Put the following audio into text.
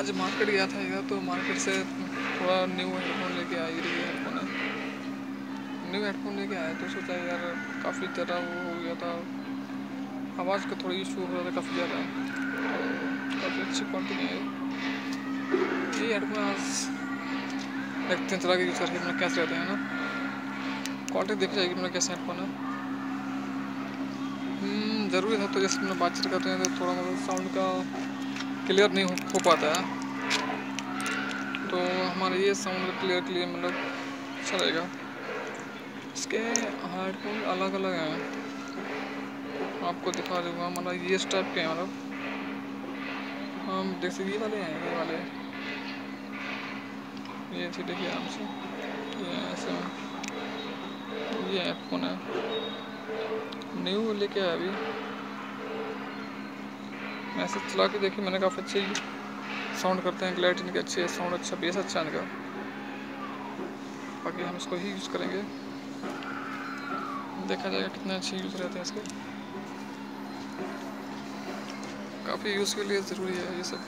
आज मार्केट गया था इधर तो मार्केट से थोड़ा न्यू हेडफोन लेके आई रही हेडफोन है न्यू हेडफोन लेके आया तो सोचा यार काफ़ी ज़्यादा वो हो गया था। आवाज़ का थोड़ा इशू हो रहा था काफ़ी ज़्यादा। तो काफ़ी अच्छी क्वालिटी आई। ये हेडफोन आज देखते हैं चला के यूज़ करके मतलब कैसे रहते हैं ना? क्वालिटी देखी जाएगी मतलब कैसे हेडफोन है। हम्म, ज़रूरी था तो जैसे मतलब बातचीत करते हैं तो थोड़ा मतलब साउंड का क्लियर नहीं हो, पाता है। तो हमारा ये साउंड क्लियर क्लियर मतलब अच्छा रहेगा इसके हेडफोन अलग अलग हैं। आपको दिखा दूँगा मतलब ये टाइप के हैं मतलब। हम जैसे ये वाले हैं ये वाले। ये ऐसे देखिए आराम से ये ऐसे ये हेडफोन है। न्यू लेके आया अभी। मैसेज चला के देखे मैंने काफ़ी अच्छे साउंड करते हैं क्लैरिटी इनके अच्छे साउंड अच्छा बेस अच्छा इनका। बाकी हम इसको ही यूज़ करेंगे। देखा जाएगा कितने अच्छे यूज़ रहते हैं इसके। काफ़ी यूज़ के लिए ज़रूरी है ये सब।